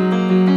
Música